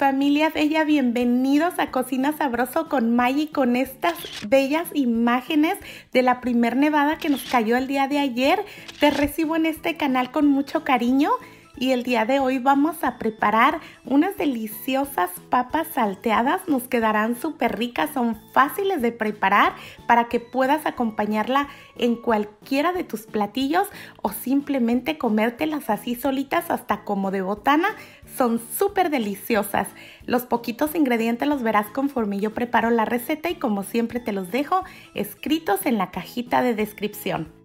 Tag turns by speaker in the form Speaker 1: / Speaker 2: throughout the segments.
Speaker 1: Familia Bella, bienvenidos a Cocina Sabroso con Maggie con estas bellas imágenes de la primer nevada que nos cayó el día de ayer. Te recibo en este canal con mucho cariño y el día de hoy vamos a preparar unas deliciosas papas salteadas. Nos quedarán súper ricas, son fáciles de preparar para que puedas acompañarla en cualquiera de tus platillos o simplemente comértelas así solitas hasta como de botana. Son súper deliciosas. Los poquitos ingredientes los verás conforme yo preparo la receta y como siempre te los dejo escritos en la cajita de descripción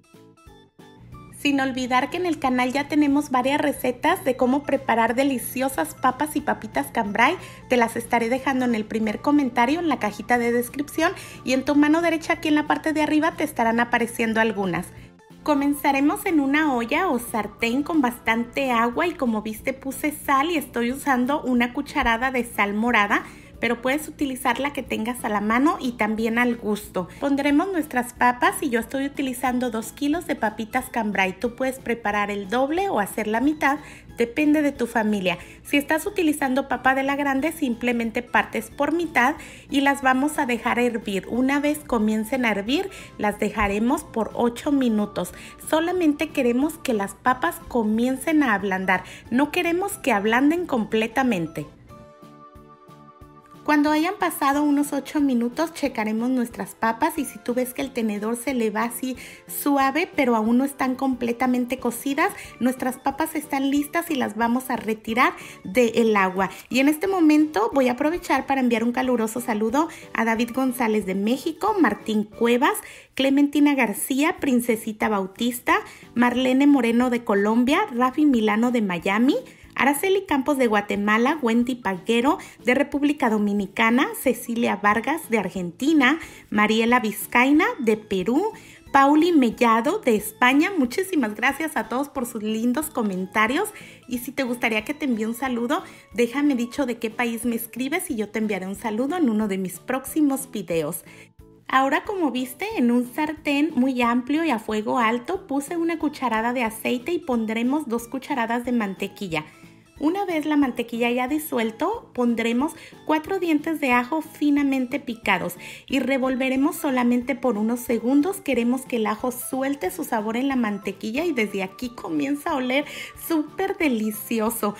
Speaker 1: sin olvidar que en el canal ya tenemos varias recetas de cómo preparar deliciosas papas y papitas cambrai. Te las estaré dejando en el primer comentario en la cajita de descripción y en tu mano derecha aquí en la parte de arriba te estarán apareciendo algunas. Comenzaremos en una olla o sartén con bastante agua y como viste puse sal y estoy usando una cucharada de sal morada pero puedes utilizar la que tengas a la mano y también al gusto. Pondremos nuestras papas y yo estoy utilizando 2 kilos de papitas cambrai. Tú puedes preparar el doble o hacer la mitad, depende de tu familia. Si estás utilizando papa de la grande, simplemente partes por mitad y las vamos a dejar hervir. Una vez comiencen a hervir, las dejaremos por 8 minutos. Solamente queremos que las papas comiencen a ablandar, no queremos que ablanden completamente. Cuando hayan pasado unos 8 minutos checaremos nuestras papas y si tú ves que el tenedor se le va así suave pero aún no están completamente cocidas, nuestras papas están listas y las vamos a retirar del agua. Y en este momento voy a aprovechar para enviar un caluroso saludo a David González de México, Martín Cuevas, Clementina García, Princesita Bautista, Marlene Moreno de Colombia, Rafi Milano de Miami, Araceli Campos de Guatemala, Wendy Paguero de República Dominicana, Cecilia Vargas de Argentina, Mariela Vizcaina de Perú, Pauli Mellado de España. Muchísimas gracias a todos por sus lindos comentarios. Y si te gustaría que te envíe un saludo, déjame dicho de qué país me escribes y yo te enviaré un saludo en uno de mis próximos videos. Ahora como viste en un sartén muy amplio y a fuego alto puse una cucharada de aceite y pondremos dos cucharadas de mantequilla. Una vez la mantequilla ya disuelto, pondremos cuatro dientes de ajo finamente picados y revolveremos solamente por unos segundos. Queremos que el ajo suelte su sabor en la mantequilla y desde aquí comienza a oler súper delicioso.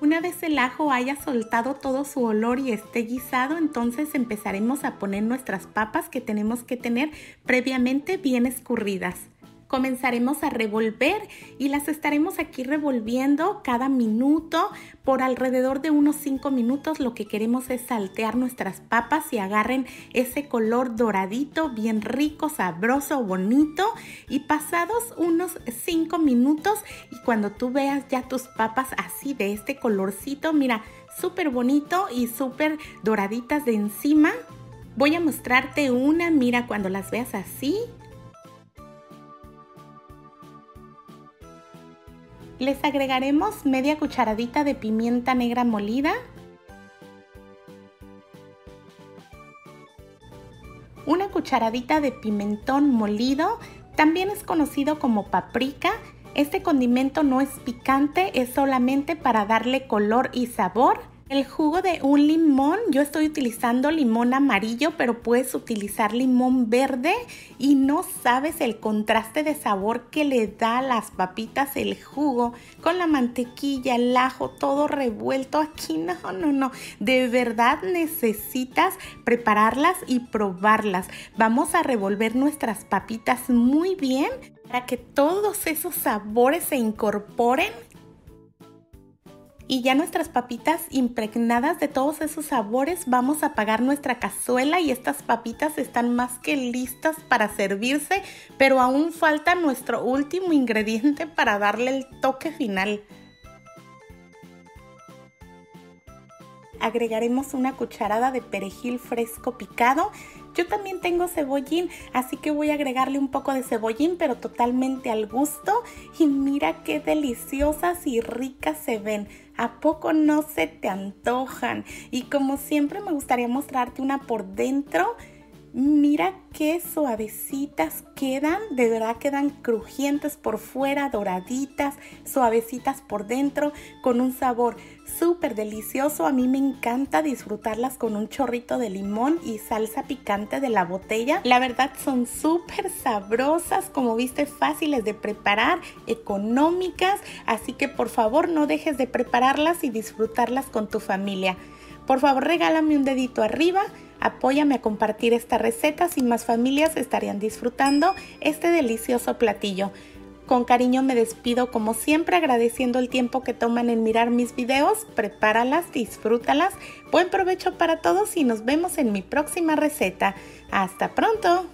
Speaker 1: Una vez el ajo haya soltado todo su olor y esté guisado, entonces empezaremos a poner nuestras papas que tenemos que tener previamente bien escurridas comenzaremos a revolver y las estaremos aquí revolviendo cada minuto por alrededor de unos 5 minutos. Lo que queremos es saltear nuestras papas y agarren ese color doradito, bien rico, sabroso, bonito. Y pasados unos 5 minutos y cuando tú veas ya tus papas así de este colorcito, mira, súper bonito y súper doraditas de encima. Voy a mostrarte una, mira cuando las veas así, Les agregaremos media cucharadita de pimienta negra molida, una cucharadita de pimentón molido, también es conocido como paprika. Este condimento no es picante, es solamente para darle color y sabor. El jugo de un limón, yo estoy utilizando limón amarillo, pero puedes utilizar limón verde y no sabes el contraste de sabor que le da a las papitas el jugo con la mantequilla, el ajo, todo revuelto. Aquí no, no, no. De verdad necesitas prepararlas y probarlas. Vamos a revolver nuestras papitas muy bien para que todos esos sabores se incorporen y ya nuestras papitas impregnadas de todos esos sabores vamos a apagar nuestra cazuela y estas papitas están más que listas para servirse, pero aún falta nuestro último ingrediente para darle el toque final. Agregaremos una cucharada de perejil fresco picado. Yo también tengo cebollín, así que voy a agregarle un poco de cebollín, pero totalmente al gusto. Y mira qué deliciosas y ricas se ven. ¿A poco no se te antojan? Y como siempre me gustaría mostrarte una por dentro. Mira qué suavecitas quedan, de verdad quedan crujientes por fuera, doraditas, suavecitas por dentro, con un sabor súper delicioso. A mí me encanta disfrutarlas con un chorrito de limón y salsa picante de la botella. La verdad son súper sabrosas, como viste, fáciles de preparar, económicas, así que por favor no dejes de prepararlas y disfrutarlas con tu familia. Por favor regálame un dedito arriba Apóyame a compartir esta receta, si más familias estarían disfrutando este delicioso platillo. Con cariño me despido como siempre agradeciendo el tiempo que toman en mirar mis videos. Prepáralas, disfrútalas. Buen provecho para todos y nos vemos en mi próxima receta. Hasta pronto.